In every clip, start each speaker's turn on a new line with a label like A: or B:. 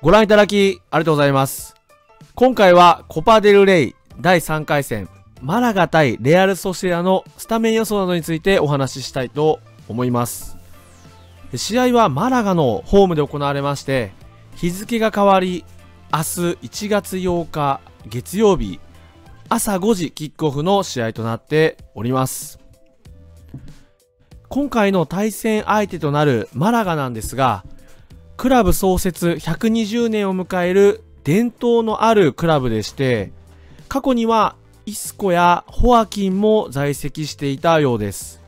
A: ご覧いただきありがとうございます。今回はコパデルレイ第3回戦マラガ対レアル・ソシエダのスタメン予想などについてお話ししたいと思います。試合はマラガのホームで行われまして、日付が変わり、明日1月8日月曜日朝5時キックオフの試合となっております。今回の対戦相手となるマラガなんですが、クラブ創設120年を迎える伝統のあるクラブでして、過去にはイスコやホアキンも在籍していたようです。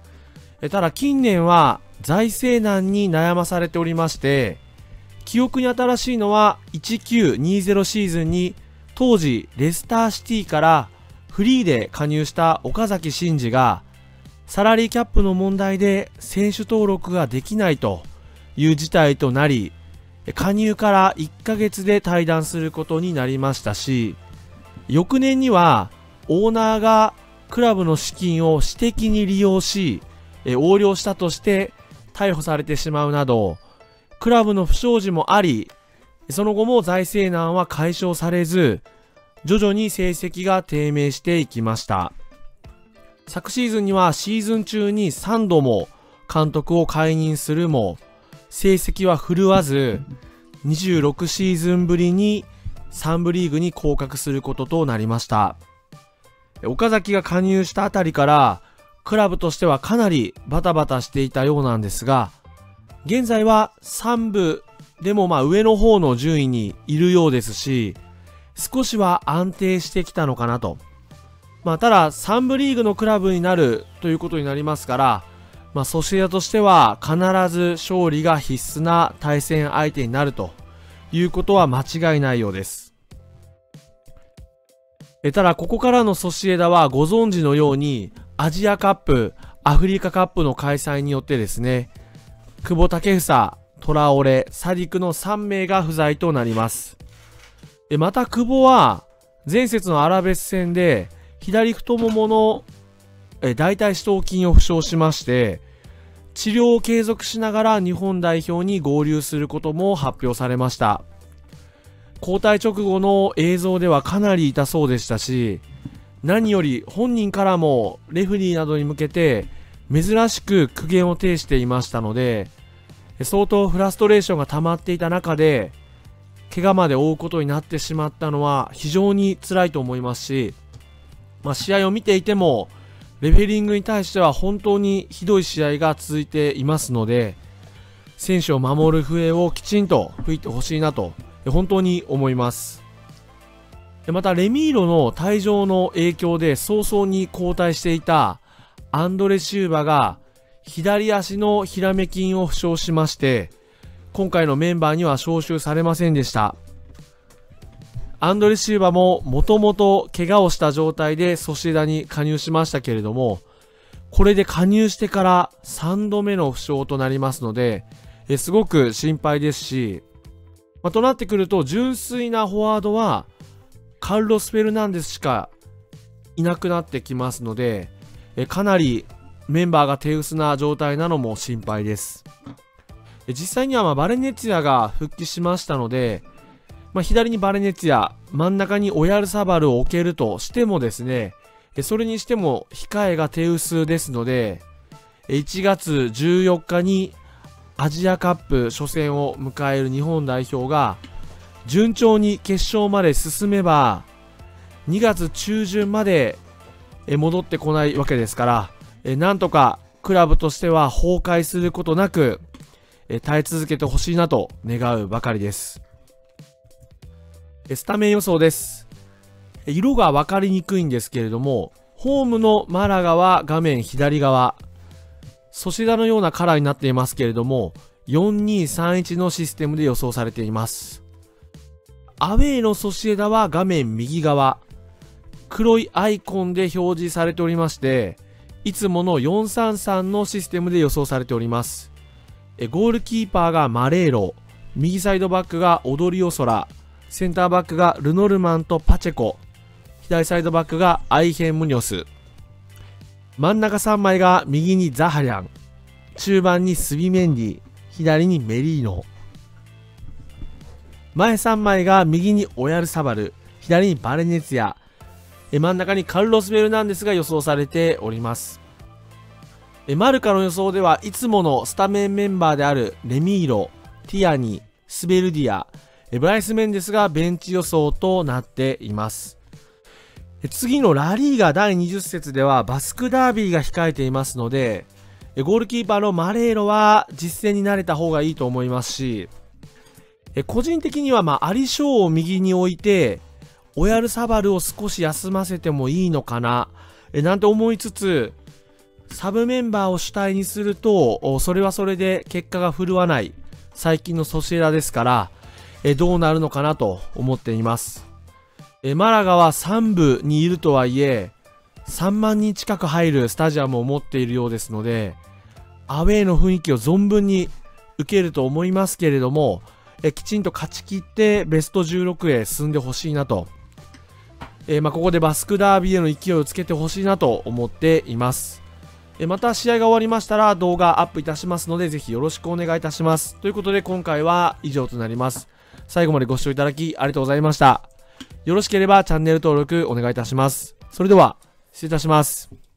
A: ただ近年は財政難に悩まされておりまして、記憶に新しいのは1920シーズンに当時レスターシティからフリーで加入した岡崎慎司がサラリーキャップの問題で選手登録ができないという事態となり加入から1ヶ月で退団することになりましたし翌年にはオーナーがクラブの資金を私的に利用し、え横領したとして逮捕されてしまうなど、クラブの不祥事もあり、その後も財政難は解消されず、徐々に成績が低迷していきました。昨シーズンにはシーズン中に3度も監督を解任するも、成績は振るわず、26シーズンぶりに3部リーグに降格することとなりました。岡崎が加入したあたりから、クラブとしてはかなりバタバタしていたようなんですが、現在は3部でもまあ上の方の順位にいるようですし、少しは安定してきたのかなと。まあただ3部リーグのクラブになるということになりますから、まあソシエダとしては必ず勝利が必須な対戦相手になるということは間違いないようです。えただ、ここからのソシエダはご存知のように、アジアカップ、アフリカカップの開催によってですね、久保建英、トラオレ、サディクの3名が不在となります。えまた、久保は、前節のアラベス戦で、左太もものえ大腿四頭筋を負傷しまして、治療を継続しながら日本代表に合流することも発表されました。交代直後の映像ではかなり痛そうでしたし、何より本人からもレフリーなどに向けて珍しく苦言を呈していましたので、相当フラストレーションが溜まっていた中で、怪我まで負うことになってしまったのは非常に辛いと思いますし、まあ、試合を見ていても、レフェリングに対しては本当にひどい試合が続いていますので、選手を守る笛をきちんと吹いてほしいなと本当に思います。またレミーロの退場の影響で早々に交代していたアンドレ・シューバが左足のひらめ筋を負傷しまして今回のメンバーには招集されませんでした。アンドレ・シーバももともと怪我をした状態でソシエダに加入しましたけれどもこれで加入してから3度目の負傷となりますので、えすごく心配ですし、まあ、となってくると、純粋なフォワードは、カルロス・フェルナンデスしかいなくなってきますので、えかなりメンバーが手薄な状態なのも心配です。実際にはまバレネツィアが復帰しましたので、まあ、左にバレネツィア、真ん中にオヤルサバルを置けるとしてもですね、それにしても控えが手薄ですので、1月14日にアジアカップ初戦を迎える日本代表が順調に決勝まで進めば2月中旬まで戻ってこないわけですからなんとかクラブとしては崩壊することなく耐え続けてほしいなと願うばかりです。スタメン予想です色が分かりにくいんですけれどもホームのマラガは画面左側ソシダのようなカラーになっていますけれども、4231のシステムで予想されています。アウェイのソシエダは画面右側、黒いアイコンで表示されておりまして、いつもの433のシステムで予想されております。ゴールキーパーがマレーロ、右サイドバックがオドリオソラ、センターバックがルノルマンとパチェコ、左サイドバックがアイヘンムニョス、真ん中3枚が右にザハリャン、中盤にスビメンディ、左にメリーノ。前3枚が右にオヤルサバル、左にバレネツィア、真ん中にカルロス・ベルナンデスが予想されております。マルカの予想ではいつものスタメンメンバーであるレミーロ、ティアニ、スベルディア、ブライス・メンデスがベンチ予想となっています。次のラリーガ第20節ではバスクダービーが控えていますので、ゴールキーパーのマレーロは実戦に慣れた方がいいと思いますし、個人的にはまあアリショーを右に置いて、オヤルサバルを少し休ませてもいいのかな、なんて思いつつ、サブメンバーを主体にすると、それはそれで結果が振るわない最近のソシエダですから、えどうなるのかなと思っています。えマラガは3部にいるとはいえ、3万人近く入るスタジアムを持っているようですので、アウェーの雰囲気を存分に受けると思いますけれども、えきちんと勝ち切ってベスト16へ進んでほしいなと、えー、まあ、ここでバスクダービーへの勢いをつけてほしいなと思っています。えまた試合が終わりましたら動画アップいたしますのでぜひよろしくお願いいたします。ということで今回は以上となります。最後までご視聴いただきありがとうございました。よろしければチャンネル登録お願いいたします。それでは、失礼いたします。